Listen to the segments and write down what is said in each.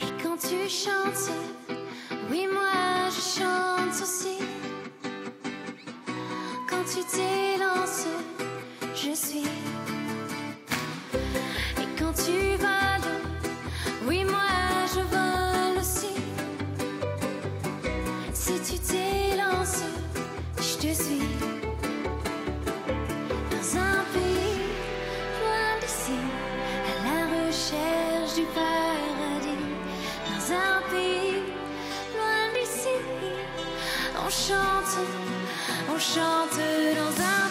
Et quand tu chantes, oui moi je chante aussi. Quand tu t'élances, je suis. Et quand tu voles, oui moi je vole aussi. Si tu t'élances, du paradis. Dans un pays loin d'ici, on chante, on chante dans un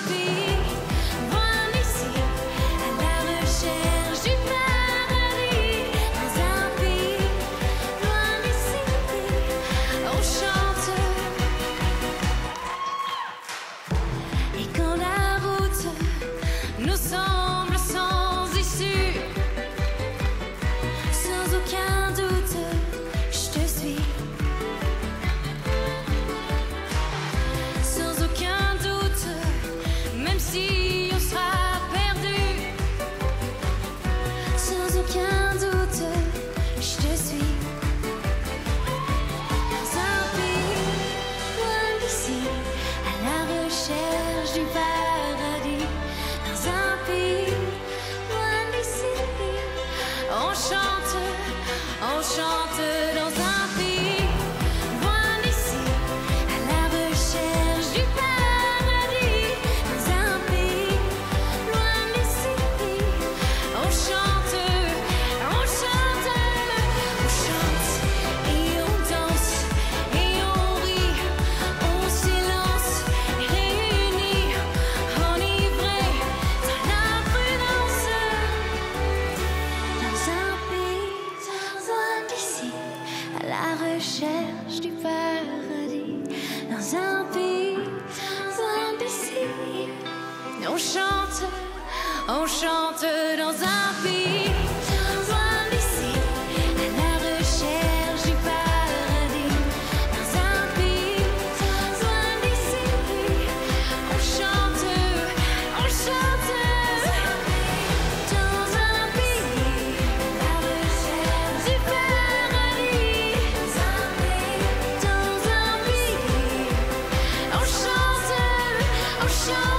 aucun doute, je te suis. Sans aucun doute, même si on sera perdu. Sans aucun doute, je te suis. Dans un pays loin d'ici, à la recherche du paradis. Dans un pays loin d'ici, on chante, chante dans recherche du paradis. Dans un pays d'ici, on chante, on chante dans un pays on